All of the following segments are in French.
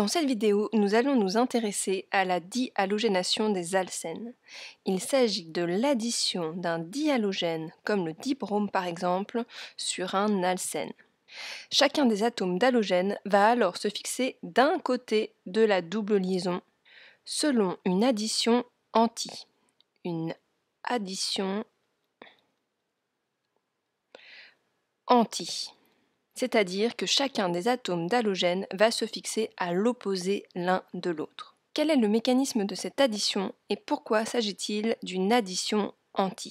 Dans cette vidéo, nous allons nous intéresser à la dihalogénation des alcènes. Il s'agit de l'addition d'un dihalogène, comme le dibrome par exemple, sur un alcène. Chacun des atomes d'halogène va alors se fixer d'un côté de la double liaison selon une addition anti. Une addition anti c'est-à-dire que chacun des atomes d'halogène va se fixer à l'opposé l'un de l'autre. Quel est le mécanisme de cette addition et pourquoi s'agit-il d'une addition anti?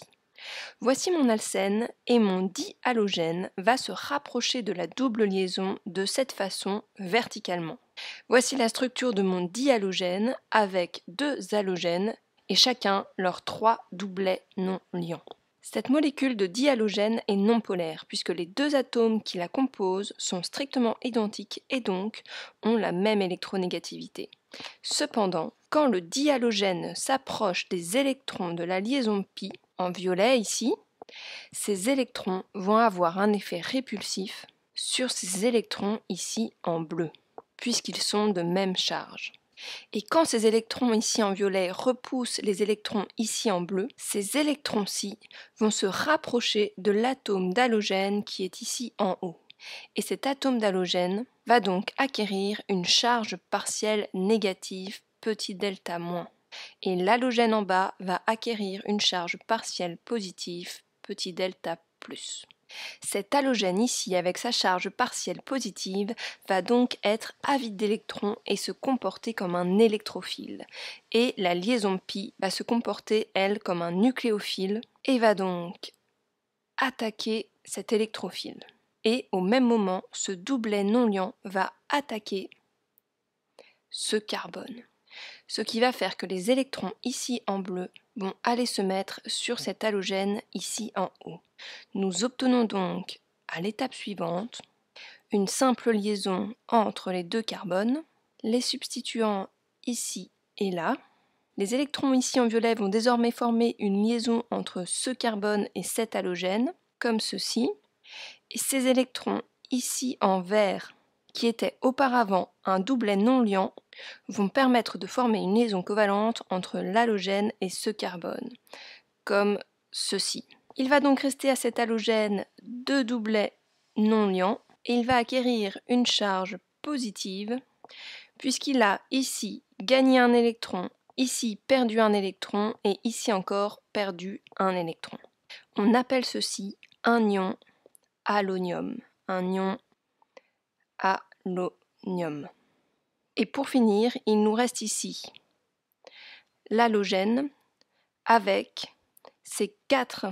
Voici mon alcène et mon dihalogène va se rapprocher de la double liaison de cette façon verticalement. Voici la structure de mon dihalogène avec deux halogènes et chacun leurs trois doublets non liants. Cette molécule de dihalogène est non polaire puisque les deux atomes qui la composent sont strictement identiques et donc ont la même électronégativité. Cependant, quand le dihalogène s'approche des électrons de la liaison pi, en violet ici, ces électrons vont avoir un effet répulsif sur ces électrons ici en bleu, puisqu'ils sont de même charge. Et quand ces électrons ici en violet repoussent les électrons ici en bleu, ces électrons-ci vont se rapprocher de l'atome d'halogène qui est ici en haut. Et cet atome d'halogène va donc acquérir une charge partielle négative petit delta moins. Et l'halogène en bas va acquérir une charge partielle positive petit delta plus. Cet halogène ici, avec sa charge partielle positive, va donc être avide d'électrons et se comporter comme un électrophile. Et la liaison pi va se comporter, elle, comme un nucléophile et va donc attaquer cet électrophile. Et au même moment, ce doublet non liant va attaquer ce carbone. Ce qui va faire que les électrons ici en bleu vont aller se mettre sur cet halogène ici en haut. Nous obtenons donc à l'étape suivante une simple liaison entre les deux carbones, les substituant ici et là. Les électrons ici en violet vont désormais former une liaison entre ce carbone et cet halogène, comme ceci. Et ces électrons ici en vert, qui étaient auparavant un doublet non liant, vont permettre de former une liaison covalente entre l'halogène et ce carbone, comme ceci. Il va donc rester à cet halogène deux doublets non liants et il va acquérir une charge positive puisqu'il a ici gagné un électron, ici perdu un électron et ici encore perdu un électron. On appelle ceci un ion halonium, un ion Et pour finir, il nous reste ici l'halogène avec ces quatre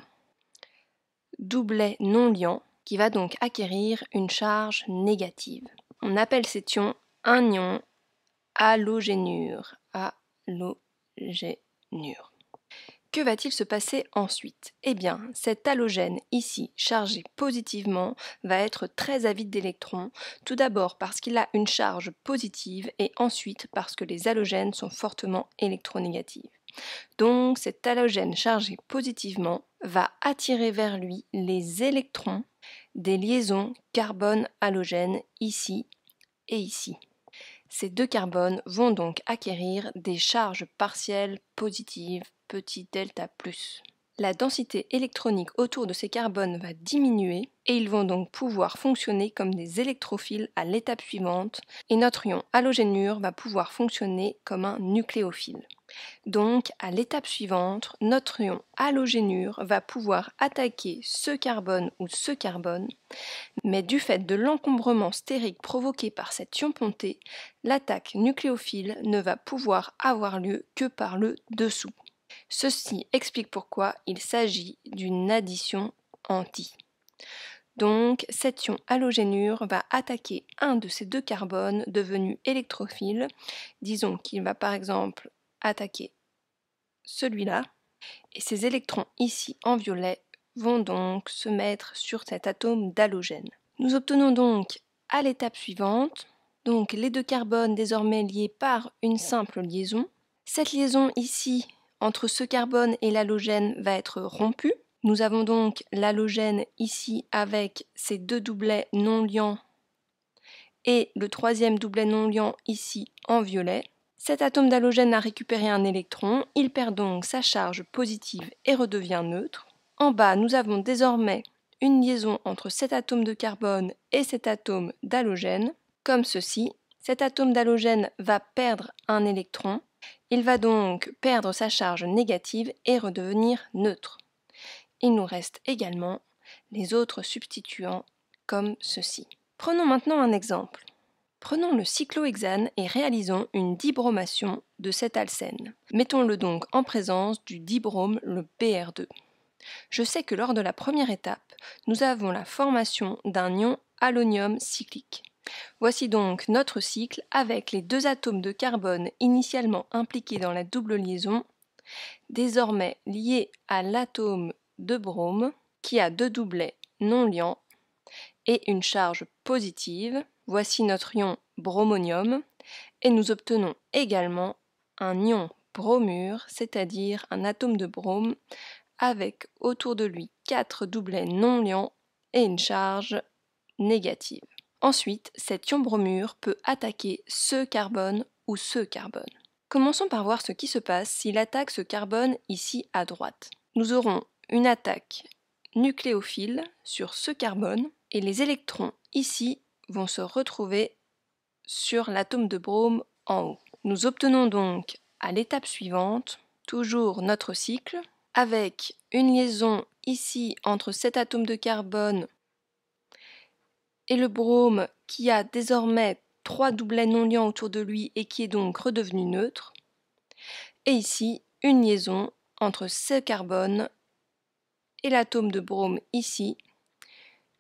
doublets non liants qui va donc acquérir une charge négative. On appelle cet ion un ion halogénure. Halogénure. Que va-t-il se passer ensuite? Eh bien, cet halogène ici, chargé positivement, va être très avide d'électrons, tout d'abord parce qu'il a une charge positive et ensuite parce que les halogènes sont fortement électronégatifs. Donc cet halogène chargé positivement va attirer vers lui les électrons des liaisons carbone-halogène ici et ici. Ces deux carbones vont donc acquérir des charges partielles positives petit delta plus. La densité électronique autour de ces carbones va diminuer et ils vont donc pouvoir fonctionner comme des électrophiles à l'étape suivante et notre ion halogénure va pouvoir fonctionner comme un nucléophile. Donc à l'étape suivante, notre ion halogénure va pouvoir attaquer ce carbone ou ce carbone, mais du fait de l'encombrement stérique provoqué par cet ion ponté, l'attaque nucléophile ne va pouvoir avoir lieu que par le dessous. Ceci explique pourquoi il s'agit d'une addition anti. Donc, cet ion halogénure va attaquer un de ces deux carbones devenus électrophiles. Disons qu'il va par exemple attaquer celui-là. Et ces électrons ici en violet vont donc se mettre sur cet atome d'halogène. Nous obtenons donc à l'étape suivante donc les deux carbones désormais liés par une simple liaison. Cette liaison ici entre ce carbone et l'halogène va être rompu. Nous avons donc l'halogène ici avec ces deux doublets non liants et le troisième doublet non liant ici en violet. Cet atome d'halogène a récupéré un électron, il perd donc sa charge positive et redevient neutre. En bas, nous avons désormais une liaison entre cet atome de carbone et cet atome d'halogène, comme ceci. Cet atome d'halogène va perdre un électron, il va donc perdre sa charge négative et redevenir neutre. Il nous reste également les autres substituants comme ceci. Prenons maintenant un exemple. Prenons le cyclohexane et réalisons une dibromation de cet alcène. Mettons-le donc en présence du dibrome, le BR2. Je sais que lors de la première étape, nous avons la formation d'un ion allonium cyclique. Voici donc notre cycle avec les deux atomes de carbone initialement impliqués dans la double liaison, désormais liés à l'atome de brome qui a deux doublets non liants et une charge positive. Voici notre ion bromonium et nous obtenons également un ion bromure, c'est-à-dire un atome de brome avec autour de lui quatre doublets non liants et une charge négative. Ensuite, cet ion bromure peut attaquer ce carbone ou ce carbone. Commençons par voir ce qui se passe s'il attaque ce carbone ici à droite. Nous aurons une attaque nucléophile sur ce carbone et les électrons ici vont se retrouver sur l'atome de brome en haut. Nous obtenons donc à l'étape suivante toujours notre cycle avec une liaison ici entre cet atome de carbone et le brome qui a désormais trois doublets non liants autour de lui et qui est donc redevenu neutre. Et ici, une liaison entre ce carbone et l'atome de brome ici,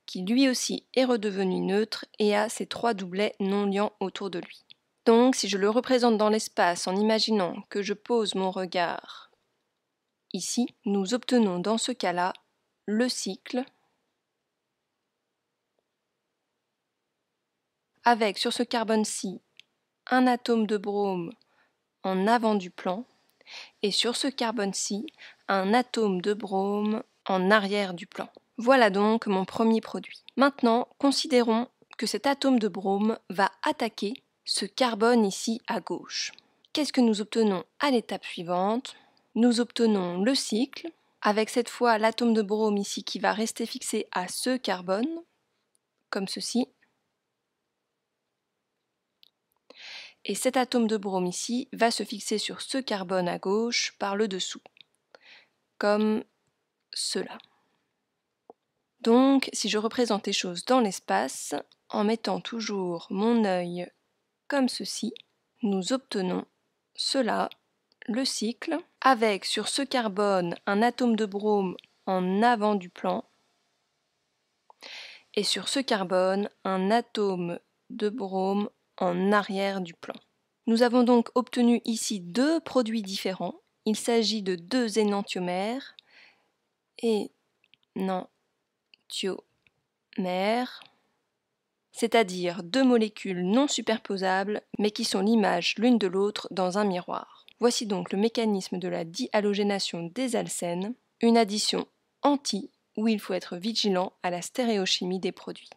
qui lui aussi est redevenu neutre et a ses trois doublets non liants autour de lui. Donc, si je le représente dans l'espace en imaginant que je pose mon regard ici, nous obtenons dans ce cas-là le cycle avec sur ce carbone-ci un atome de brome en avant du plan et sur ce carbone-ci un atome de brome en arrière du plan. Voilà donc mon premier produit. Maintenant, considérons que cet atome de brome va attaquer ce carbone ici à gauche. Qu'est-ce que nous obtenons à l'étape suivante? Nous obtenons le cycle, avec cette fois l'atome de brome ici qui va rester fixé à ce carbone, comme ceci, et cet atome de brome ici va se fixer sur ce carbone à gauche par le dessous, comme cela. Donc, si je représente les choses dans l'espace, en mettant toujours mon œil comme ceci, nous obtenons cela, le cycle, avec sur ce carbone un atome de brome en avant du plan, et sur ce carbone un atome de brome en arrière du plan. Nous avons donc obtenu ici deux produits différents. Il s'agit de deux énantiomères et enantiomères, c'est-à-dire deux molécules non superposables mais qui sont l'image l'une de l'autre dans un miroir. Voici donc le mécanisme de la dihalogénation des alcènes, une addition anti où il faut être vigilant à la stéréochimie des produits.